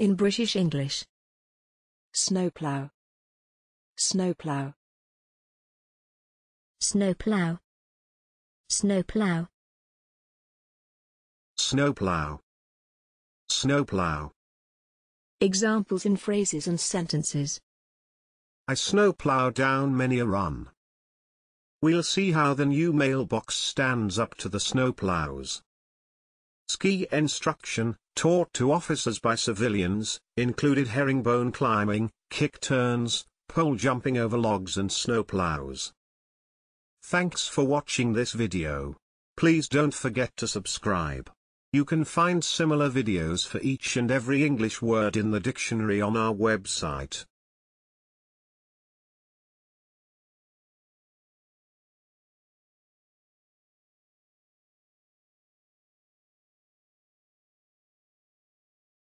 In British English. Snowplow. Snowplow. snowplow, snowplow, snowplow, snowplow. Examples in phrases and sentences. I snowplow down many a run. We'll see how the new mailbox stands up to the snowplows. Ski instruction, taught to officers by civilians, included herringbone climbing, kick turns, pole jumping over logs and snowplows. Thanks for watching this video. Please don't forget to subscribe. You can find similar videos for each and every English word in the dictionary on our website.